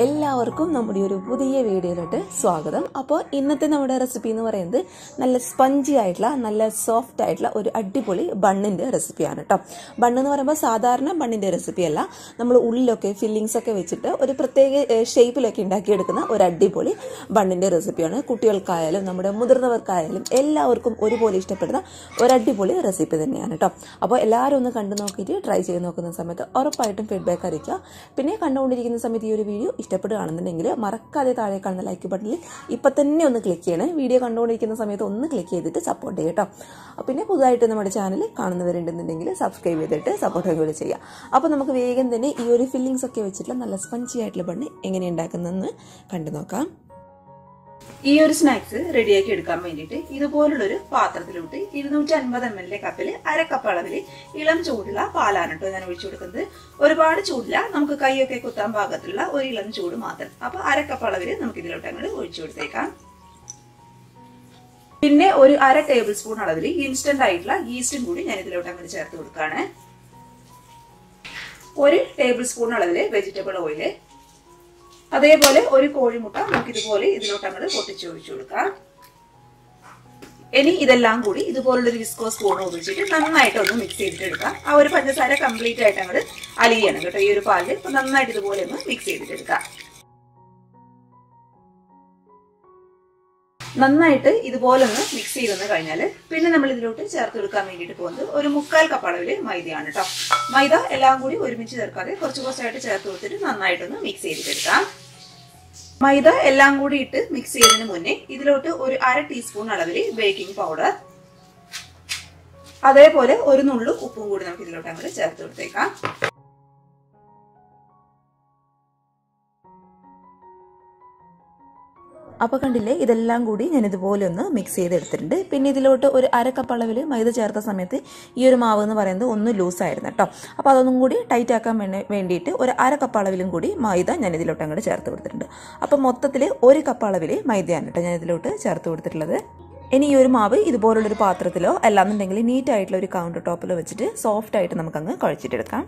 എല്ലാവർക്കും നമ്മുടെ ഒരു പുതിയ വീഡിയോയിലോട്ട് സ്വാഗതം. അപ്പോൾ ഇന്നത്തെ നമ്മുടെ റെസിപ്പി എന്ന് പറയുന്നത് നല്ല സ്പഞ്ചി ആയിട്ടുള്ള നല്ല സോഫ്റ്റ് ആയിട്ടുള്ള ഒരു അടിപൊളി ബണ്ണിന്റെ റെസിപ്പിയാണ് കേട്ടോ ബണ്ണ് എന്ന് പറയുമ്പോൾ സാധാരണ ബണ്ണിന്റെ റെസിപ്പി അല്ല. നമ്മൾ ഉള്ളിലൊക്കെ ഫില്ലിങ്സ് ഒക്കെ വെച്ചിട്ട് ഒരു പ്രത്യേക ഷേപ്പിലൊക്കെ ഉണ്ടാക്കിയെടുക്കുന്ന ഒരു അടിപൊളി ബണ്ണിന്റെ റെസിപ്പിയാണ് കുട്ടികൾക്കായാലും നമ്മുടെ മുതിർന്നവർക്കായാലും എല്ലാവർക്കും ഒരുപോലെ ഇഷ്ടപ്പെടുന്ന ഒരു അടിപൊളി റെസിപ്പി തന്നെയാണ് കേട്ടോ അപ്പോൾ എല്ലാവരും ഒന്ന് കണ്ടു നോക്കിയിട്ട് ട്രൈ ചെയ്ത് നോക്കുന്ന സമയത്ത് ഉറപ്പായിട്ടും ഫീഡ്ബാക്ക് അറിയിക്കുക. പിന്നെ കണ്ടുകൊണ്ടിരിക്കുന്ന സമയത്ത് ഈ ഒരു വീഡിയോ ഇഷ്ടപ്പെടുകയാണെന്നുണ്ടെങ്കിൽ മറക്കാതെ താഴെ കാണുന്ന ലൈക്ക് ബട്ടണിൽ ഇപ്പം തന്നെ ഒന്ന് ക്ലിക്ക് ചെയ്യണേ. വീഡിയോ കണ്ടുകൊണ്ടിരിക്കുന്ന സമയത്ത് ഒന്ന് ക്ലിക്ക് ചെയ്തിട്ട് സപ്പോർട്ട് ചെയ്യുക കേട്ടോ പിന്നെ പുതുതായിട്ട് നമ്മുടെ ചാനൽ കാണുന്നവരുണ്ടെന്നുണ്ടെങ്കിൽ സബ്സ്ക്രൈബ് ചെയ്തിട്ട് സപ്പോർട്ട് കൂടി ചെയ്യാം അപ്പോൾ നമുക്ക് വേഗം തന്നെ ഈ ഒരു ഫില്ലിങ്സ് ഒക്കെ വെച്ചിട്ടുള്ള നല്ല സ്പഞ്ചി ആയിട്ടുള്ള ബണ്ണ് എങ്ങനെ ഉണ്ടാക്കുന്നതെന്ന് കണ്ടു നോക്കാം ഈ ഒരു സ്നാക്സ് റെഡിയാക്കി എടുക്കാൻ വേണ്ടിയിട്ട് ഇതുപോലുള്ളൊരു പാത്രത്തിലോട്ട് ഇരുന്നൂറ്റി അൻപത് എം എൽ കപ്പിൽ അര കപ്പ് അളവിൽ ഇളം ചൂടുള്ള പാലാണ് കേട്ടോ ഞാൻ ഒഴിച്ചു കൊടുക്കുന്നത്. ഒരുപാട് ചൂടില്ല. നമുക്ക് കൈയൊക്കെ കുത്താൻ പാകത്തിലുള്ള ഒരു ഇളം ചൂട് മാത്രം. അപ്പൊ അര കപ്പ് അളവിൽ നമുക്ക് ഇതിലോട്ട് അങ്ങോട്ട് ഒഴിച്ചു കൊടുത്തേക്കാം. പിന്നെ ഒരു അര ടേബിൾ സ്പൂൺ അളവിൽ ഇൻസ്റ്റന്റ് ആയിട്ടുള്ള ഈസ്റ്റും കൂടി ഞാൻ ഇതിലോട്ട് അങ്ങോട്ട് ചേർത്ത് കൊടുക്കുകയാണ് ഒരു ടേബിൾ സ്പൂൺ അളവിൽ വെജിറ്റബിൾ ഓയിൽ അതേപോലെ ഒരു കോഴിമുട്ട നമുക്ക് ഇതുപോലെ ഇതിലോട്ട് അങ്ങോട്ട് പൊട്ടിച്ചു ഒഴിച്ചു കൊടുക്കാം. ഇനി ഇതെല്ലാം കൂടി ഇതുപോലുള്ളൊരു വിസ്കോ സ്പൂൺ ഉപയോഗിച്ചിട്ട് നന്നായിട്ട് ഒന്ന് മിക്സ് ചെയ്തിട്ട് എടുക്കാം ആ ഒരു പഞ്ചസാര കംപ്ലീറ്റ് ആയിട്ട് അങ്ങോട്ട് അലിയണം കേട്ടോ ഈ ഒരു പാലിൽ നന്നായിട്ട് ഇതുപോലെ ഒന്ന് മിക്സ് ചെയ്തിട്ട് എടുക്കാം നന്നായിട്ട് ഇതുപോലെ ഒന്ന് മിക്സ് ചെയ്തെന്ന് കഴിഞ്ഞാൽ പിന്നെ നമ്മൾ ഇതിലോട്ട് ചേർത്ത് കൊടുക്കാൻ വേണ്ടിയിട്ട് പോകുന്നത് ഒരു മുക്കാൽ കപ്പ് അളവിൽ മൈദയാണ് കേട്ടോ മൈദ എല്ലാം കൂടി ഒരുമിച്ച് ചേർക്കാതെ കുറച്ച് കുറച്ചായിട്ട് ചേർത്ത് കൊടുത്തിട്ട് നന്നായിട്ടൊന്ന് മിക്സ് ചെയ്തിട്ടെടുക്കാം മൈദ എല്ലാം കൂടി ഇട്ട് മിക്സ് ചെയ്യുന്നതിന് മുന്നേ ഇതിലോട്ട് ഒരു അര ടീസ്പൂൺ അളവിൽ ബേക്കിംഗ് പൗഡർ അതേപോലെ ഒരു നുള്ളു ഉപ്പും കൂടി നമുക്ക് ഇതിലോട്ട് അങ്ങോട്ട് ചേർത്ത് കൊടുത്തേക്കാം. അപ്പോൾ കണ്ടില്ലേ ഇതെല്ലാം കൂടി ഞാൻ ഇതുപോലെ ഒന്ന് മിക്സ് ചെയ്തെടുത്തിട്ടുണ്ട്. പിന്നെ ഇതിലോട്ട് ഒരു അര കപ്പ് അളവിൽ മൈദ ചേർത്ത സമയത്ത് ഈ ഒരു മാവ് എന്ന് പറയുന്നത് ഒന്ന് ലൂസായിരുന്നു കേട്ടോ അപ്പോൾ അതൊന്നും കൂടി ടൈറ്റ് ആക്കാൻ വേണ്ടിയിട്ട് ഒരു അര കപ്പ് അളവിലും കൂടി മൈദ ഞാൻ ഇതിലോട്ട് അങ്ങോട്ട് ചേർത്ത് കൊടുത്തിട്ടുണ്ട്. അപ്പോൾ മൊത്തത്തിൽ ഒരു കപ്പ് അളവിൽ മൈദയാണ് കേട്ടോ ഞാൻ ഇതിലോട്ട് ചേർത്ത് കൊടുത്തിട്ടുള്ളത്. ഇനി ഈ ഒരു മാവ് ഇതുപോലുള്ളൊരു പാത്രത്തിലോ അല്ലാന്നുണ്ടെങ്കിൽ നീറ്റായിട്ടുള്ള ഒരു കൗണ്ടർ ടോപ്പിലോ വെച്ചിട്ട് സോഫ്റ്റ് ആയിട്ട് നമുക്കങ്ങ് കുഴച്ചിട്ടെടുക്കാം.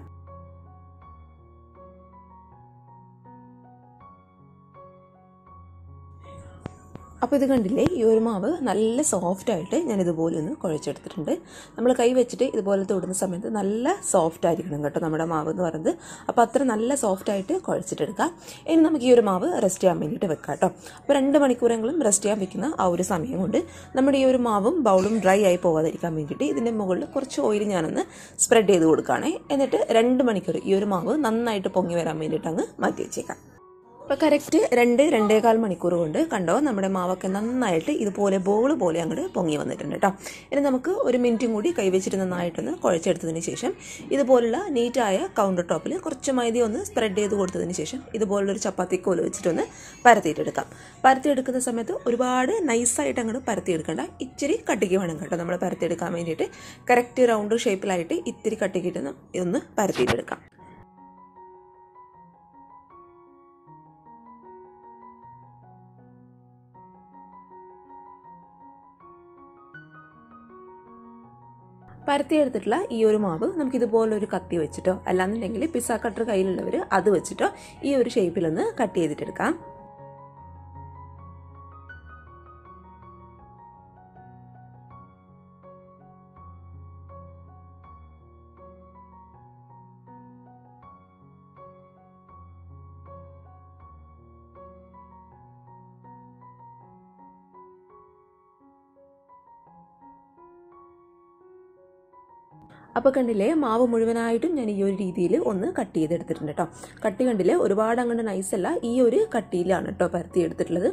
അപ്പോൾ ഇത് കണ്ടില്ലേ? ഈ ഒരു മാവ് നല്ല സോഫ്റ്റ് ആയിട്ട് ഞാൻ ഇതുപോലെ ഒന്ന് കുഴച്ചെടുത്തിട്ടുണ്ട്. നമ്മൾ കൈ വെച്ചിട്ട് ഇതുപോലെ തൊടുന്ന സമയത്ത് നല്ല സോഫ്റ്റ് ആയിരിക്കണം കേട്ടോ നമ്മുടെ മാവ് എന്ന് പറയുന്നത്. അപ്പോൾ അത്ര നല്ല സോഫ്റ്റ് ആയിട്ട് കുഴച്ചിട്ടെടുക്കാം. ഇനി നമുക്ക് ഈ ഒരു മാവ് റെസ്റ്റ് ചെയ്യാൻ വേണ്ടിയിട്ട് വെക്കാം കേട്ടോ. അപ്പോൾ രണ്ട് മണിക്കൂറെങ്കിലും റെസ്റ്റ് ചെയ്യാൻ വെക്കുന്ന ആ ഒരു സമയം കൊണ്ട് നമ്മുടെ ഈ ഒരു മാവും ബൗളും ഡ്രൈ ആയി പോകാതിരിക്കാൻ വേണ്ടിയിട്ട് ഇതിന്റെ മുകളിൽ കുറച്ച് ഓയിൽ ഞാനൊന്ന് സ്പ്രെഡ് ചെയ്ത് കൊടുക്കുകയാണേ. എന്നിട്ട് രണ്ട് മണിക്കൂർ ഈ ഒരു മാവ് നന്നായിട്ട് പൊങ്ങി വരാൻ വേണ്ടിയിട്ട് അങ്ങ് മാറ്റി വെച്ചേക്കാം. അപ്പോൾ കറക്റ്റ് രണ്ട് രണ്ടേകാൽ മണിക്കൂർ കൊണ്ട് കണ്ടോ നമ്മുടെ മാവൊക്കെ നന്നായിട്ട് ഇതുപോലെ ബോൾ പോലെ അങ്ങോട്ട് പൊങ്ങി വന്നിട്ടുണ്ട് കേട്ടോ ഇനി നമുക്ക് ഒരു മിനിറ്റും കൂടി കൈവച്ചിട്ട് നന്നായിട്ടൊന്ന് കുഴച്ചെടുത്തതിന് ശേഷം ഇതുപോലുള്ള നീറ്റായ കൗണ്ടർ ടോപ്പിൽ കുറച്ച് മൈദ ഒന്ന് സ്പ്രെഡ് ചെയ്ത് കൊടുത്തതിന് ശേഷം ഇതുപോലുള്ളൊരു ചപ്പാത്തി കോൽ വെച്ചിട്ടൊന്ന് പരത്തിയിട്ടെടുക്കാം. പരത്തിയെടുക്കുന്ന സമയത്ത് ഒരുപാട് നൈസായിട്ട് അങ്ങോട്ട് പരത്തിയെടുക്കേണ്ട. ഇച്ചിരി കട്ടിക്ക് വേണം കേട്ടോ നമ്മൾ പരത്തിയെടുക്കാൻ വേണ്ടിയിട്ട്. കറക്റ്റ് റൗണ്ട് ഷേപ്പിലായിട്ട് ഇത്തിരി കട്ടിക്കിട്ട് ഒന്ന് പരത്തിയിട്ടെടുക്കാം. പരത്തിയെടുത്തിട്ടുള്ള ഈ ഒരു മാവ് നമുക്ക് ഇതുപോലൊരു കത്തി വെച്ചിട്ടോ അല്ലാന്നുണ്ടെങ്കിൽ പിസ്സ കട്ടർ കയ്യിലുള്ളവർ അത് വെച്ചിട്ടോ ഈ ഒരു ഷേപ്പിലൊന്ന് കട്ട് ചെയ്തിട്ടെടുക്കാം. അപ്പോൾ കണ്ടില്ലേ മാവ് മുഴുവനായിട്ടും ഞാൻ ഈ ഒരു രീതിയിൽ ഒന്ന് കട്ട് ചെയ്തെടുത്തിട്ടുണ്ട് കേട്ടോ കട്ടി കണ്ടില്ലേ ഒരുപാട് അങ്ങോട്ട് നൈസല്ല ഈ ഒരു കട്ടിയിലാണ് കേട്ടോ പരത്തി എടുത്തിട്ടുള്ളത്.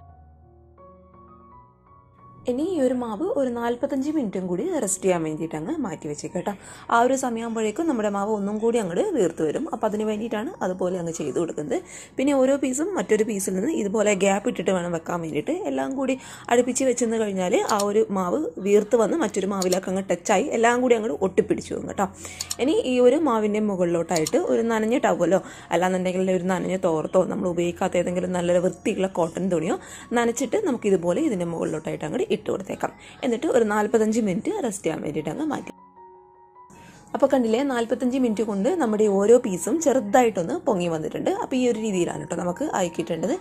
ഇനി ഈ ഒരു മാവ് ഒരു നാൽപ്പത്തഞ്ച് മിനിറ്റും കൂടി റെസ്റ്റ് ചെയ്യാൻ വേണ്ടിയിട്ട് അങ്ങ് മാറ്റി വെച്ചേക്കാം കേട്ടോ. ആ ഒരു സമയമാകുമ്പോഴേക്കും നമ്മുടെ മാവ് ഒന്നും കൂടി അങ്ങോട്ട് വീർത്ത് വരും. അപ്പോൾ അതിന് വേണ്ടിയിട്ടാണ് അതുപോലെ അങ്ങ് ചെയ്ത് കൊടുക്കുന്നത്. പിന്നെ ഓരോ പീസും മറ്റൊരു പീസിൽ നിന്ന് ഇതുപോലെ ഗ്യാപ്പ് ഇട്ടിട്ട് വേണം വെക്കാൻ വേണ്ടിയിട്ട്. എല്ലാം കൂടി അടുപ്പിച്ച് വെച്ചെന്ന് കഴിഞ്ഞാൽ ആ ഒരു മാവ് വീർത്ത് വന്ന് മറ്റൊരു മാവിലേക്ക് അങ്ങ് ടച്ചായി എല്ലാം കൂടി അങ്ങോട്ട് ഒട്ടിപ്പിടിച്ചു പോകും കേട്ടോ. ഇനി ഈ ഒരു മാവിന്റെ മുകളിലോട്ടായിട്ട് ഒരു നനഞ്ഞ ടവലോ അല്ലാന്നുണ്ടെങ്കിൽ ഒരു നനഞ്ഞ തോർത്തോ നമ്മൾ ഉപയോഗിക്കാത്ത ഏതെങ്കിലും നല്ലൊരു വൃത്തിയുള്ള കോട്ടൺ തുണിയോ നനച്ചിട്ട് നമുക്ക് ഇതുപോലെ ഇതിന്റെ മുകളിലോട്ടായിട്ട് അങ്ങോട്ട് ഇട്ട് കൊടുത്തേക്കാം എന്നിട്ട് ഒരു നാൽപ്പത്തഞ്ച് മിനിറ്റ് റെസ്റ്റ് ചെയ്യാൻ വേണ്ടിയിട്ട് അങ്ങ് മാറ്റി. അപ്പോൾ കണ്ടില്ലേ നാൽപ്പത്തഞ്ച് മിനിറ്റ് കൊണ്ട് നമ്മുടെ ഓരോ പീസും ചെറുതായിട്ടൊന്ന് പൊങ്ങി വന്നിട്ടുണ്ട്. അപ്പോൾ ഈ ഒരു രീതിയിലാണ് കേട്ടോ നമുക്ക് ആക്കിയിട്ടേണ്ടത്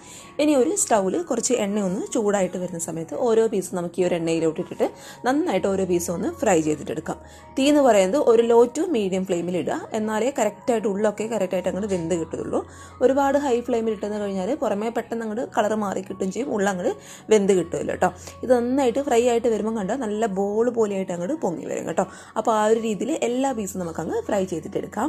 ഇനി ഒരു സ്റ്റൗവിൽ കുറച്ച് എണ്ണ ഒന്ന് ചൂടായിട്ട് വരുന്ന സമയത്ത് ഓരോ പീസും നമുക്ക് ഈ ഒരു എണ്ണയിലോട്ട് ഇട്ടിട്ട് നന്നായിട്ട് ഓരോ പീസും ഒന്ന് ഫ്രൈ ചെയ്തിട്ടെടുക്കാം തീ എന്ന് പറയുന്നത് ഒരു ലോ ടു മീഡിയം ഫ്ലെയിമിൽ ഇടുക. എന്നാലേ കറക്റ്റായിട്ട് ഉള്ളൊക്കെ കറക്റ്റായിട്ട് അങ്ങോട്ട് വെന്ത് കിട്ടുള്ളൂ ഒരുപാട് ഹൈ ഫ്ലെയിമിൽ ഇട്ടെന്ന് കഴിഞ്ഞാൽ പുറമേ പെട്ടെന്ന് അങ്ങോട്ട് കളർ മാറി കിട്ടും ചെയ്യും. ഉള്ള അങ്ങോട്ട് വെന്ത് കിട്ടുമല്ലോ കേട്ടോ ഇത് നന്നായിട്ട് ഫ്രൈ ആയിട്ട് വരുമ്പോൾ കണ്ടാൽ നല്ല ബോൾ പോലെയായിട്ട് അങ്ങോട്ട് പൊങ്ങി വരും കേട്ടോ. അപ്പോൾ ആ ഒരു രീതിയിൽ എല്ലാ പീസും നമുക്കങ്ങ് ഫ്രൈ ചെയ്തിട്ടെടുക്കാം.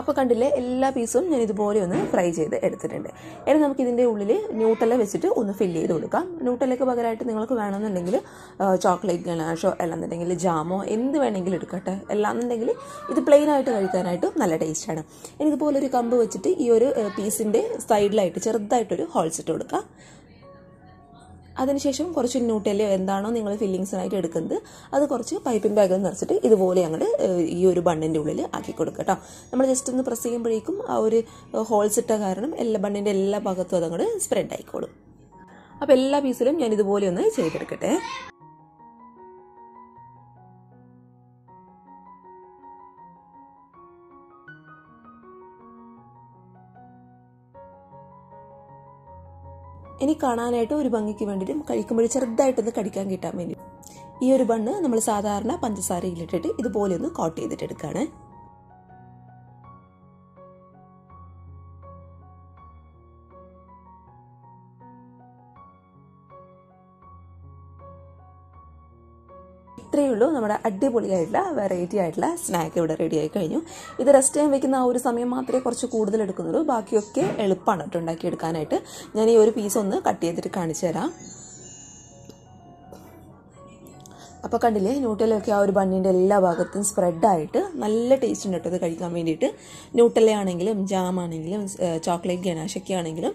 അപ്പോൾ കണ്ടില്ലേ എല്ലാ പീസും ഞാൻ ഇതുപോലെ ഒന്ന് ഫ്രൈ ചെയ്ത് എടുത്തിട്ടുണ്ട്. ഇനി നമുക്ക് ഇതിന്റെ ഉള്ളിൽ ന്യൂട്ടല വെച്ചിട്ട് ഒന്ന് ഫില്ല് ചെയ്ത് കൊടുക്കാം. ന്യൂട്ടലയ്ക്ക് പകരമായിട്ട് നിങ്ങൾക്ക് വേണമെന്നുണ്ടെങ്കിൽ ചോക്ലേറ്റ് ഗണാഷോ അല്ലാന്നുണ്ടെങ്കിൽ ജാമോ എന്ത് വേണമെങ്കിലും എടുക്കട്ടെ. അല്ലാന്നുണ്ടെങ്കിൽ ഇത് പ്ലെയിൻ ആയിട്ട് കഴിക്കാനായിട്ടും നല്ല ടേസ്റ്റാണ് ഇനി ഇതുപോലെ ഒരു കമ്പ് വെച്ചിട്ട് ഈ ഒരു പീസിന്റെ സൈഡിലായിട്ട് ചെറുതായിട്ടൊരു ഹോൾസ് ഇട്ട് കൊടുക്കാം. അതിനുശേഷം കുറച്ച് ന്യൂട്ടല്ലോ എന്താണോ നിങ്ങൾ ഫില്ലിങ്സിനായിട്ട് എടുക്കുന്നത്. അത് കുറച്ച് പൈപ്പിംഗ് ബാഗിൽ നിറച്ചിട്ട് ഇതുപോലെ അങ്ങോട്ട് ഈ ഒരു ബണ്ണിന്റെ ഉള്ളിൽ ആക്കി കൊടുക്കുക കേട്ടോ നമ്മൾ ജസ്റ്റ് ഒന്ന് പ്രസ് ചെയ്യുമ്പോഴേക്കും ആ ഒരു ഹോൾസ് ഇട്ട കാരണം എല്ലാ ബണ്ണിന്റെ എല്ലാ ഭാഗത്തും അതങ്ങോട്ട് സ്പ്രെഡ് ആയിക്കോളും. അപ്പോൾ എല്ലാ പീസിലും ഞാൻ ഇതുപോലെ ഒന്ന് ചെയ്തെടുക്കട്ടെ. ഇനി കാണാനായിട്ട് ഒരു ഭംഗിക്ക് വേണ്ടിയിട്ടും കഴിക്കുമ്പോൾ ചെറുതായിട്ടൊന്ന് കടിക്കാൻ കിട്ടാൻ വേണ്ടി. ഈ ഒരു ബണ്ണ് നമ്മൾ സാധാരണ പഞ്ചസാരയിലിട്ടിട്ട് ഇതുപോലെ ഒന്ന് കോട്ട് ചെയ്തിട്ട് എടുക്കുകയാണ് ഉള്ളൂ. നമ്മുടെ അടിപൊളിയായിട്ടുള്ള വെറൈറ്റി ആയിട്ടുള്ള സ്നാക്ക് ഇവിടെ റെഡി ആയി കഴിഞ്ഞു. ഇത് റെസ്റ്റ് ചെയ്യാൻ വെക്കുന്ന ആ ഒരു സമയം മാത്രമേ കുറച്ച് കൂടുതൽ എടുക്കുന്നുള്ളൂ. ബാക്കിയൊക്കെ എളുപ്പമാണ് കേട്ടോ ഉണ്ടാക്കിയെടുക്കാനായിട്ട്. ഞാൻ ഈ ഒരു പീസ് ഒന്ന് കട്ട് ചെയ്തിട്ട് കാണിച്ചു തരാം. അപ്പോൾ കണ്ടില്ലേ ന്യൂട്ടലൊക്കെ ആ ഒരു ബണ്ണിന്റെ എല്ലാ ഭാഗത്തും സ്പ്രെഡായിട്ട് നല്ല ടേസ്റ്റ് ഉണ്ട് കേട്ടോ ഇത് കഴിക്കാൻ വേണ്ടിയിട്ട്. ന്യൂട്ടലയാണെങ്കിലും ജാം ആണെങ്കിലും ചോക്ലേറ്റ് ഗനാശൊക്കെ ആണെങ്കിലും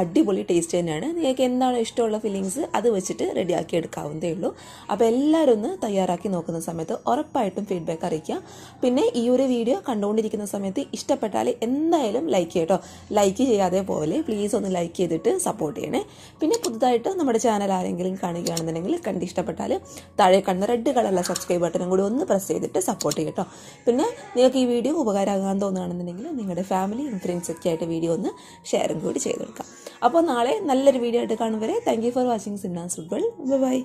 അടിപൊളി ടേസ്റ്റ് തന്നെയാണ്. നിങ്ങൾക്ക് എന്താണ് ഇഷ്ടമുള്ള ഫീലിങ്സ് അത് വെച്ചിട്ട് റെഡിയാക്കി എടുക്കാവുന്നതേ ഉള്ളൂ. അപ്പോൾ എല്ലാവരും ഒന്ന് തയ്യാറാക്കി നോക്കുന്ന സമയത്ത് ഉറപ്പായിട്ടും ഫീഡ്ബാക്ക് അറിയിക്കുക. പിന്നെ ഈ ഒരു വീഡിയോ കണ്ടുകൊണ്ടിരിക്കുന്ന സമയത്ത് ഇഷ്ടപ്പെട്ടാൽ എന്തായാലും ലൈക്ക് ചെയ്യട്ടോ. ലൈക്ക് ചെയ്യാതെ പോലെ പ്ലീസ് ഒന്ന് ലൈക്ക് ചെയ്തിട്ട് സപ്പോർട്ട് ചെയ്യണേ. പിന്നെ പുതുതായിട്ട് നമ്മുടെ ചാനൽ ആരെങ്കിലും കാണുകയാണെന്നുണ്ടെങ്കിൽ കണ്ടിഷ്ടപ്പെട്ടാൽ താഴെ കാണുന്ന റെഡ് കളറിലെ സബ്സ്ക്രൈബ് ബട്ടനും കൂടി ഒന്ന് പ്രസ് ചെയ്തിട്ട് സപ്പോർട്ട് ചെയ്യട്ടോ പിന്നെ നിങ്ങൾക്ക് ഈ വീഡിയോ ഉപകാരമാകാൻ തോന്നുകയാണെന്നുണ്ടെങ്കിൽ നിങ്ങളുടെ ഫാമിലിയും ഫ്രണ്ട്സൊക്കെ ആയിട്ട് വീഡിയോ ഒന്ന് ഷെയറും കൂടി ചെയ്ത് കൊടുക്കാം. അപ്പോൾ നാളെ നല്ലൊരു വീഡിയോ ആയിട്ട് കാണും വരെ. താങ്ക് യു ഫോർ വാച്ചിങ് സിന്നാസ് ഫുട്ബോൾ ബൈ